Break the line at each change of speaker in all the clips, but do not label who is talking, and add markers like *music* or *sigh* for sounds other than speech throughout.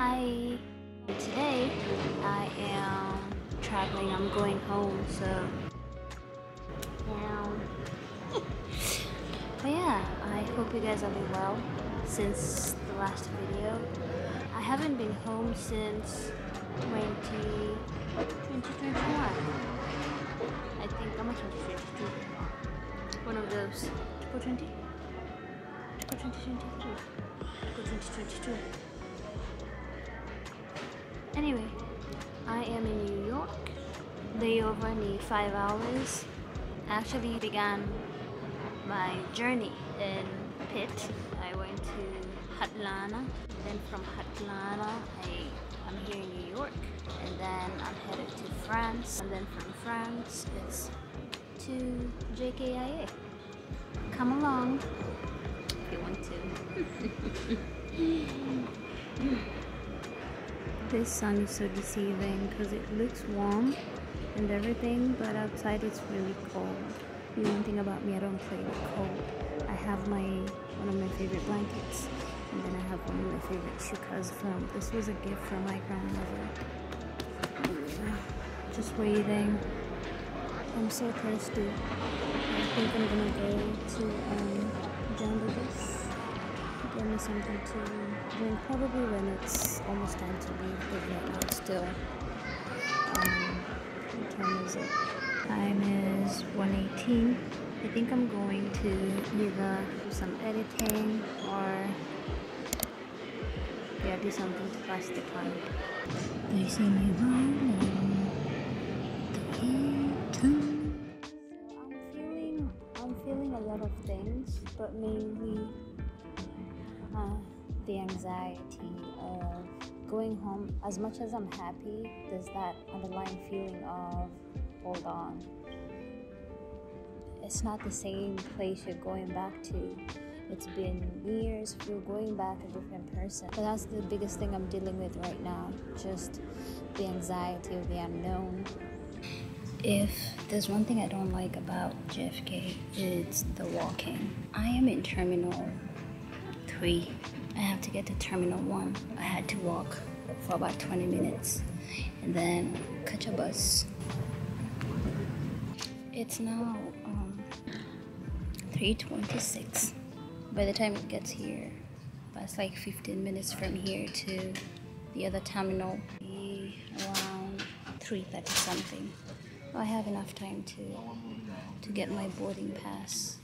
Hi! Today I am traveling, I'm going home, so um, *laughs* but yeah, I hope you guys are doing well since the last video. I haven't been home since 20, 2021. I think I'm a 2022. One of those. Go 20? Go 2023. Go 2022. Anyway, I am in New York. Layover me five hours. Actually began my journey in Pitt. I went to Atlanta. Then from Atlanta, I I'm here in New York, and then I'm headed to France, and then from France it's to JKIA. Come along if you want to. *laughs* this sun is so deceiving because it looks warm and everything, but outside it's really cold. The one thing about me, I don't play with cold. I have my one of my favorite blankets, and then I have one of my favorite shukas from. This was a gift from my grandmother. *sighs* Just waiting. I'm so thirsty. I think I'm gonna go to um. Get me something to drink. Probably when it's almost time to leave, but right now it's still. Um, what time is it? Time is 118. I think I'm going to either do some editing or yeah, do something to pass the time. They see me running the too. I'm feeling I'm feeling a lot of things, but mainly the anxiety of going home. As much as I'm happy, there's that underlying feeling of hold on. It's not the same place you're going back to. It's been years, you're going back a different person. But that's the biggest thing I'm dealing with right now. Just the anxiety of the unknown. If there's one thing I don't like about JFK, it's the walking. I am in Terminal 3. I have to get to Terminal 1. I had to walk for about 20 minutes and then catch a bus it's now um, 3.26. By the time it gets here, that's like 15 minutes from here to the other terminal. Be around 3.30 something. I have enough time to, to get my boarding pass.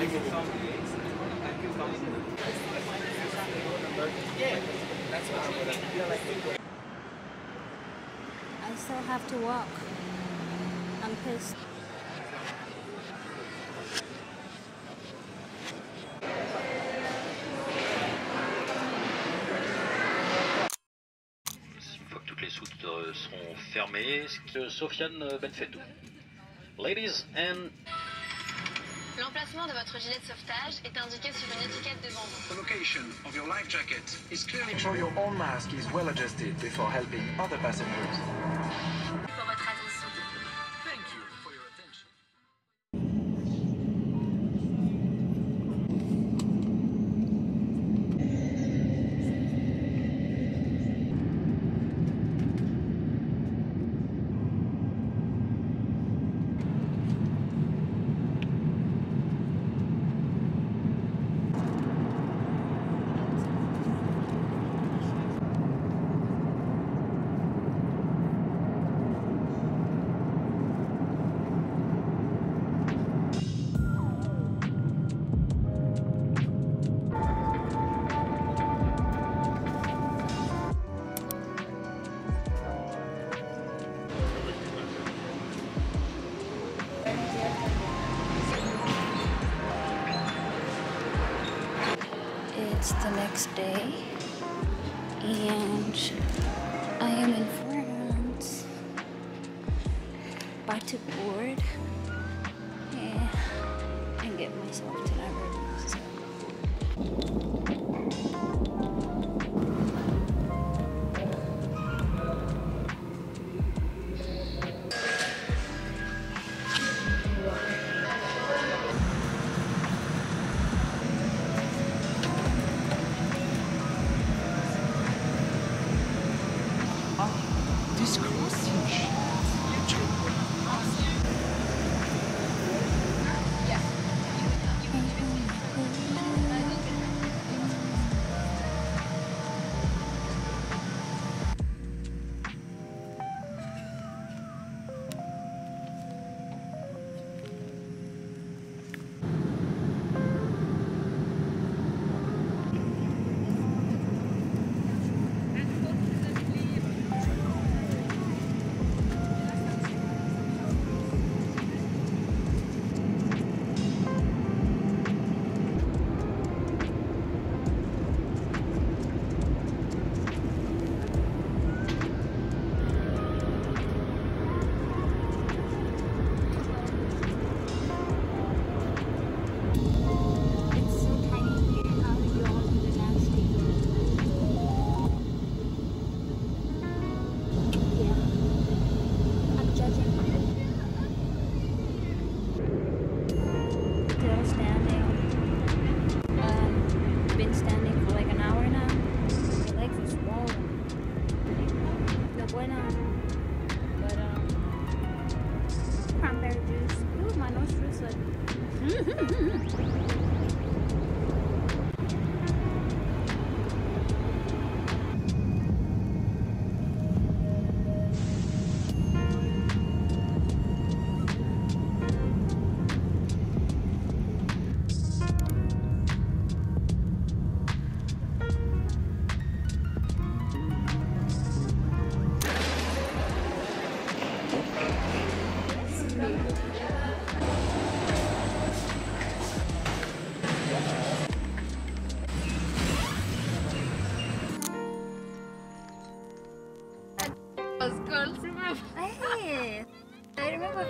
I still have to walk. I'm pissed.
Euh, euh, Sofiane euh, Benfetou. Ladies and
L'emplacement de votre gilet de sauvetage est indiqué sur une étiquette devant vous.
The location of your life jacket is clearly
Make sure your own mask is well adjusted before helping other passengers.
Next day, and I am in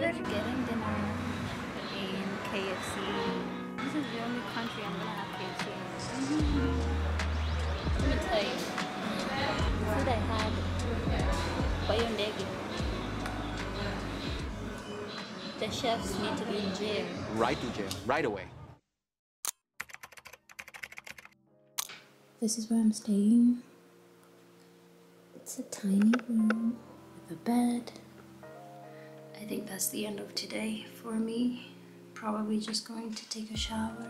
we're getting dinner in KFC. This is the only country I'm gonna have KFC. in. Let me tell you. Food I had Bayondegi. The chefs need to be in jail.
Right to jail, right away.
This is where I'm staying. It's a tiny room with a bed. I think that's the end of today for me. Probably just going to take a shower.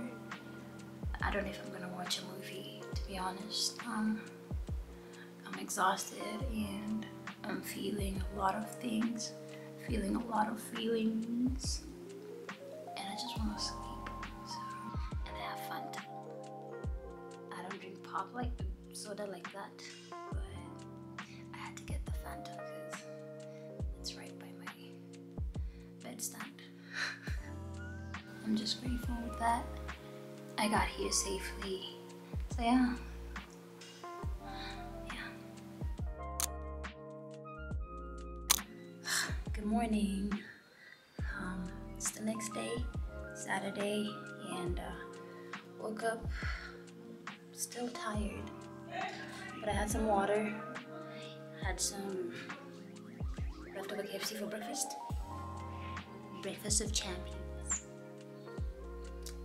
I don't know if I'm gonna watch a movie, to be honest. Um, I'm exhausted and I'm feeling a lot of things, feeling a lot of feelings, and I just want to sleep. So, and have fun. I don't drink pop like soda like that, With that. I got here safely. So yeah. Yeah. Good morning. Um, it's the next day, Saturday, and uh, woke up still tired. But I had some water, had some leftover KFC for breakfast. Breakfast of champions.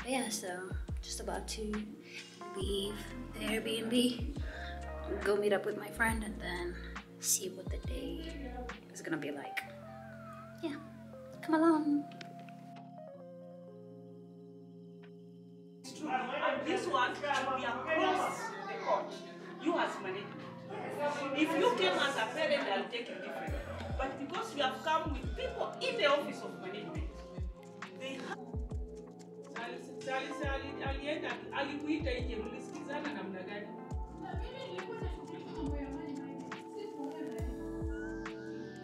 But yeah, so just about to leave the Airbnb, go meet up with my friend, and then see what the day is gonna be like. Yeah, come along.
And this one should be across the court. You as management. If you came as a parent, I'll take it different. But because you have come with people in the office of alienda alikuita nje, mlisikizana namna gani?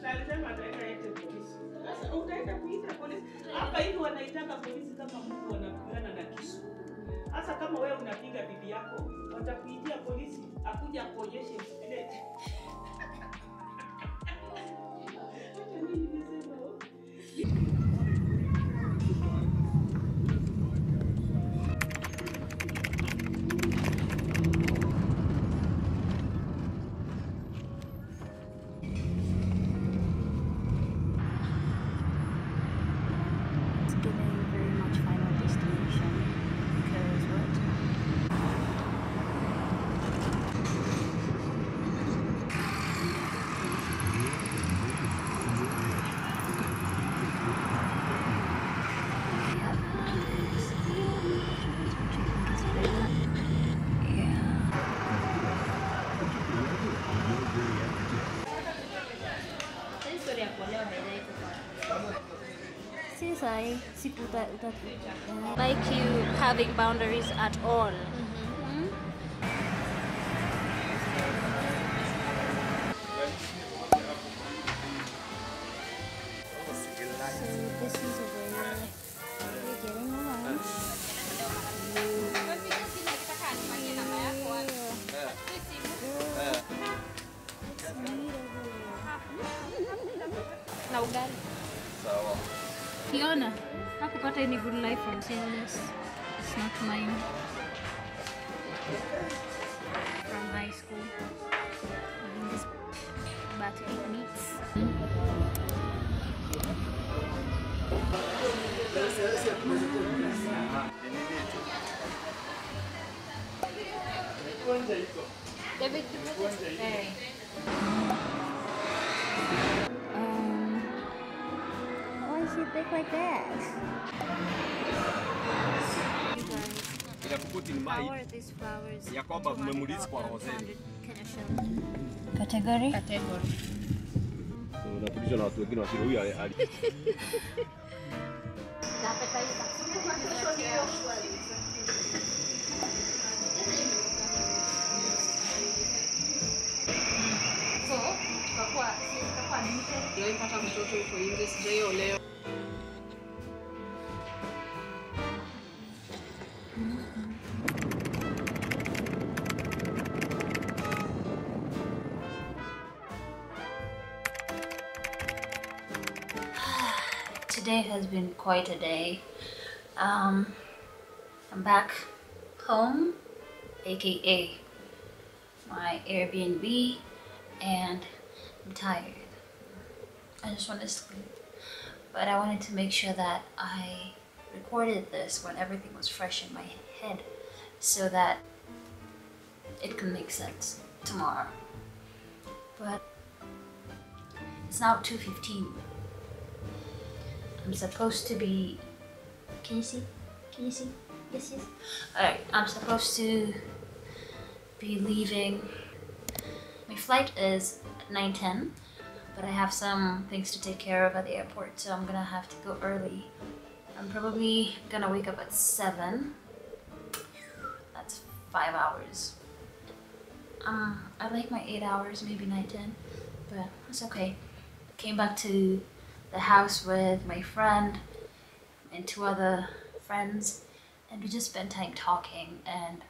Alisema ataenda ete polisi. Sasa utaenda kuita polisi hapa hivi, wanaitaka polisi kama mtu wanapigana na kisu. Hasa kama wewe unapiga bibi yako, watakuitia polisi akuja kuonyeshe
Uh,
like you having boundaries at all. Any good life from seeing. It's not mine. From high school. Eating this battery meats. David, hey.
big like
this?
How are these flowers?
Ya kwamba mmemlisi kwa Rosen.
Category?
Category.
So unapitishwa na watu wengine wasio huyu ali. Ndio
ipata mtoto uko nje sijaiolewa.
Today has been quite a day. Um, I'm back home, aka my Airbnb, and I'm tired. I just want to sleep. But I wanted to make sure that I recorded this when everything was fresh in my head so that it can make sense tomorrow. But it's now 2:15. I'm supposed to be. Can you see? Can you see? Yes, yes. Alright, I'm supposed to be leaving. My flight is at 9:10, but I have some things to take care of at the airport, so I'm gonna have to go early. I'm probably gonna wake up at 7. That's five hours. Um, I like my eight hours, maybe 9, 10, but it's okay. Came back to the house with my friend and two other friends, and we just spent time talking and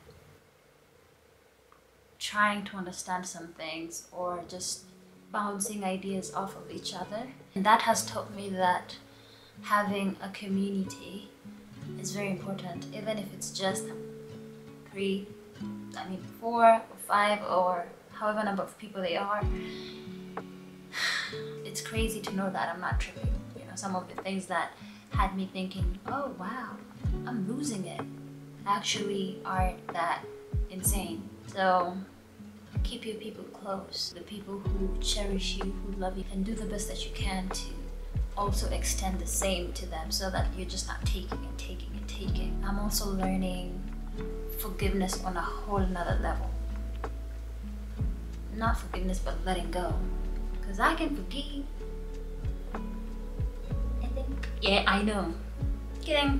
trying to understand some things or just bouncing ideas off of each other. And that has taught me that having a community is very important, even if it's just three, I mean, four or five or however number of people they are it's crazy to know that I'm not tripping. You know, some of the things that had me thinking, oh wow, I'm losing it, actually aren't that insane. So keep your people close, the people who cherish you, who love you, and do the best that you can to also extend the same to them so that you're just not taking and taking and taking. I'm also learning forgiveness on a whole nother level. Not forgiveness, but letting go. Because I can forgive. And then, yeah, I know. Kidding.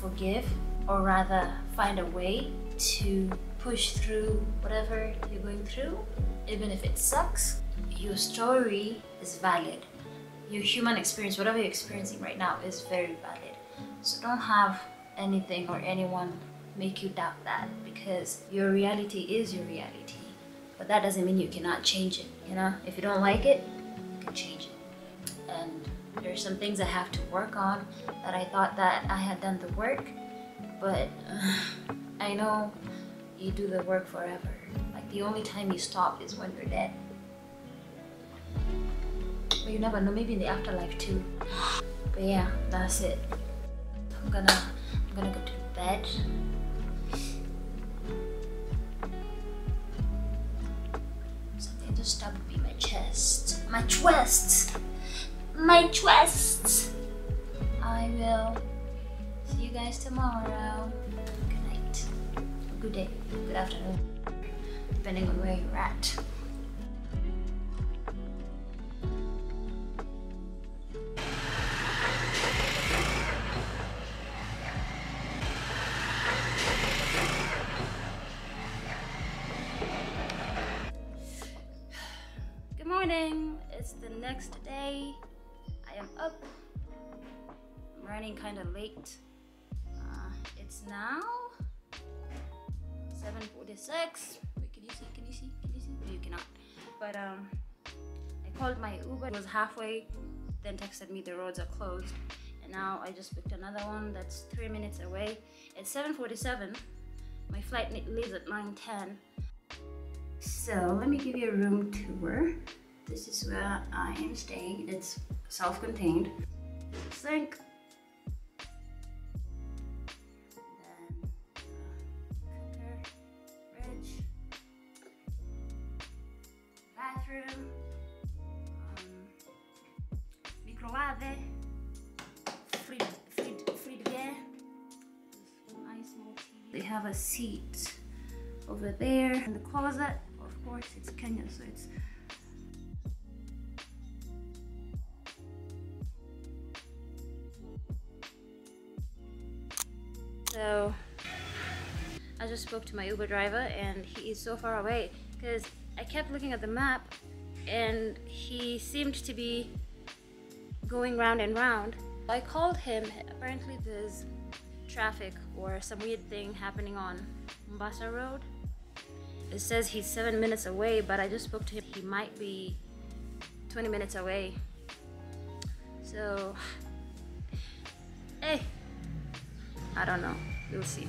Forgive, or rather, find a way to push through whatever you're going through, even if it sucks. Your story is valid. Your human experience, whatever you're experiencing right now, is very valid. So don't have anything or anyone make you doubt that because your reality is your reality. But that doesn't mean you cannot change it. You know, if you don't like it, you can change it. And there's some things I have to work on that I thought that I had done the work, but uh, *sighs* I know you do the work forever. Like the only time you stop is when you're dead. But you never know, maybe in the afterlife too. But yeah, that's it. I'm gonna I'm gonna go to bed. Stabbed me my chest. My chest! My chest! I will see you guys tomorrow. Good night. Good day. Good afternoon. Depending on where you're at. Kind of late. Uh, it's now 7:46. Wait, can you see? Can you see? Can you see? No, you cannot. But um, I called my Uber. It was halfway. Then texted me the roads are closed. And now I just booked another one that's three minutes away. It's 7:47. My flight leaves at 9:10. So let me give you a room tour. This is where I am staying. It's self-contained. Sink. They have a seat over there in the closet. Of course, it's Kenya, so it's So I just spoke to my Uber driver and he is so far away because I kept looking at the map and he seemed to be going round and round. I called him. Apparently there's traffic or some weird thing happening on Mombasa Road. It says he's seven minutes away, but I just spoke to him. He might be 20 minutes away. So, hey, *sighs* eh, I don't know. We'll see.